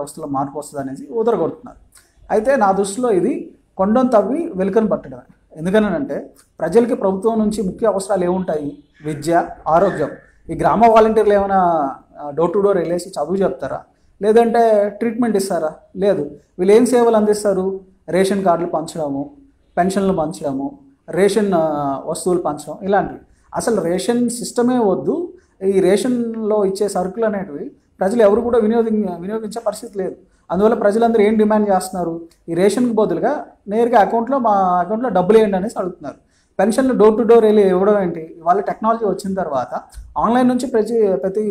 వ్యవస్థలో మార్పు వస్తుంది అనేసి ఊదరగొడుతున్నారు. అయితే నా దృష్టిలో ఇది కొండను తవ్వి వెలుకను పట్టడమే. ఎందుకనంటే ప్రజలకి ప్రభుత్వం నుంచి ముఖ్య అవసరాలు ఏముంటాయి? విద్య ఆరోగ్యం. ఈ గ్రామ వాలంటీర్లు ఏమైనా డోర్ టు డోర్ వెళ్ళేసి చదువు చెప్తారా? లేదంటే ట్రీట్మెంట్ ఇస్తారా? లేదు. వీళ్ళు ఏం సేవలు అందిస్తారు? రేషన్ కార్డులు పంచడము పెన్షన్లు పంచడము రేషన్ వస్తువులు పంచడం ఇలాంటివి. అసలు రేషన్ సిస్టమే వద్దు. ఈ రేషన్లో ఇచ్చే సరుకులు అనేటివి ప్రజలు ఎవరు కూడా వినియోగి వినియోగించే పరిస్థితి లేదు. అందువల్ల ప్రజలందరూ ఏం డిమాండ్ చేస్తున్నారు? ఈ రేషన్కి బదులుగా నేరుగా అకౌంట్లో మా అకౌంట్లో డబ్బులు వేయండి అనేసి అడుగుతున్నారు. పెన్షన్లు డోర్ టు డోర్ వెళ్ళి ఇవ్వడం ఏంటి? వాళ్ళ టెక్నాలజీ వచ్చిన తర్వాత ఆన్లైన్ నుంచి ప్రతి ప్రతి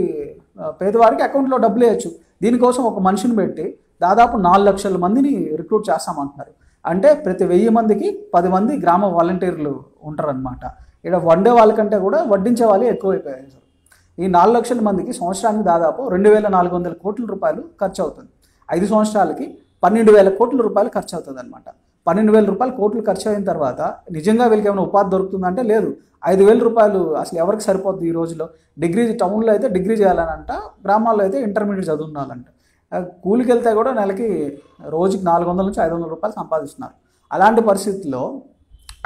పేదవారికి అకౌంట్లో డబ్బులు వేయచ్చు. దీనికోసం ఒక మనిషిని పెట్టి దాదాపు నాలుగు లక్షల మందిని రిక్రూట్ చేస్తామంటున్నారు. అంటే ప్రతి వెయ్యి మందికి పది మంది గ్రామ వాలంటీర్లు ఉంటారనమాట ఇక్కడ వండే వాళ్ళకంటే కూడా వడ్డించే వాళ్ళే ఎక్కువైపోయారు. ఈ నాలుగు లక్షల మందికి సంవత్సరానికి దాదాపు రెండు వేల నాలుగు వందల కోట్ల రూపాయలు ఖర్చు అవుతుంది. ఐదు సంవత్సరాలకి పన్నెండు వేల కోట్ల రూపాయలు ఖర్చు అవుతుంది అనమాట పన్నెండు వేల రూపాయలు కోట్లు ఖర్చు అయిన తర్వాత నిజంగా వీళ్ళకి ఏమైనా ఉపాధి దొరుకుతుందంటే లేదు. ఐదు వేల రూపాయలు అసలు ఎవరికి సరిపోద్ది ఈ రోజులో? డిగ్రీ టౌన్లో అయితే డిగ్రీ చేయాలనంట గ్రామాల్లో అయితే ఇంటర్మీడియట్ చదువుకోవాలంట కూలికి వెళ్తే కూడా నెలకి రోజుకి నాలుగు వందల నుంచి ఐదు వందల రూపాయలు సంపాదిస్తున్నారు. అలాంటి పరిస్థితుల్లో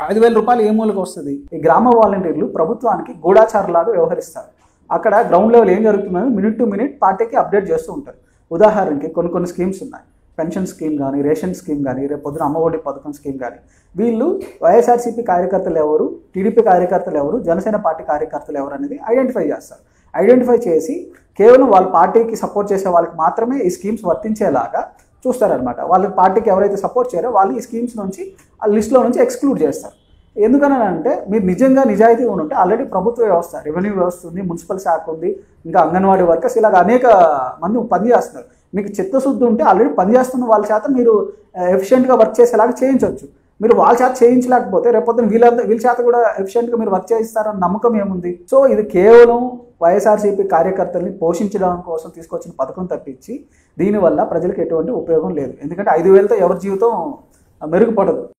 ఐదు వేల రూపాయలు ఏ మూలకి వస్తుంది? ఈ గ్రామ వాలంటీర్లు ప్రభుత్వానికి గూఢాచారులాగా వ్యవహరిస్తారు. అక్కడ గ్రౌండ్ లెవెల్ ఏం జరుగుతుందని మినిట్ టు మినిట్ పార్టీకి అప్డేట్ చేస్తూ ఉంటారు. ఉదాహరణకి కొన్ని కొన్ని స్కీమ్స్ ఉన్నాయి. పెన్షన్ స్కీమ్ కానీ రేషన్ స్కీమ్ కానీ రేపు పొద్దున అమ్మఒడి పథకం స్కీమ్ కానీ వీళ్ళు వైఎస్ఆర్సీపీ కార్యకర్తలు ఎవరు టీడీపీ కార్యకర్తలు ఎవరు జనసేన పార్టీ కార్యకర్తలు ఎవరు అనేది ఐడెంటిఫై చేస్తారు. ఐడెంటిఫై చేసి కేవలం వాళ్ళ పార్టీకి సపోర్ట్ చేసే వాళ్ళకి మాత్రమే ఈ స్కీమ్స్ వర్తించేలాగా చూస్తారనమాట వాళ్ళ పార్టీకి ఎవరైతే సపోర్ట్ చేయరో వాళ్ళు ఈ స్కీమ్స్ నుంచి ఆ లిస్ట్లో నుంచి ఎక్స్క్లూడ్ చేస్తారు. ఎందుకని అంటే మీరు నిజంగా నిజాయితీ ఉంటే ఆల్రెడీ ప్రభుత్వ వ్యవస్థ రెవెన్యూ వ్యవస్థ ఉంది మున్సిపల్ శాఖ ఉంది ఇంకా అంగన్వాడీ వర్కర్స్ ఇలాగ అనేక మంది పనిచేస్తున్నారు. మీకు చిత్తశుద్ధి ఉంటే ఆల్రెడీ పనిచేస్తున్న వాళ్ళ చేత మీరు eh, ఎఫిషియెంట్గా వర్క్ చేసేలాగా చేయించవచ్చు. మీరు వాళ్ళ చేత చేయించలేకపోతే రేపొద్దున వీళ్ళ వీళ్ళ చేత కూడా ఎఫిషియెంట్గా మీరు వర్క్ చేయిస్తారన్న నమ్మకం ఏముంది? సో ఇది కేవలం వైఎస్ఆర్సీపీ కార్యకర్తల్ని పోషించడం కోసం తీసుకొచ్చిన పథకం తప్పించి దీనివల్ల ప్రజలకు ఎటువంటి ఉపయోగం లేదు. ఎందుకంటే ఐదు వేలతో ఎవరి జీవితం మెరుగుపడదు.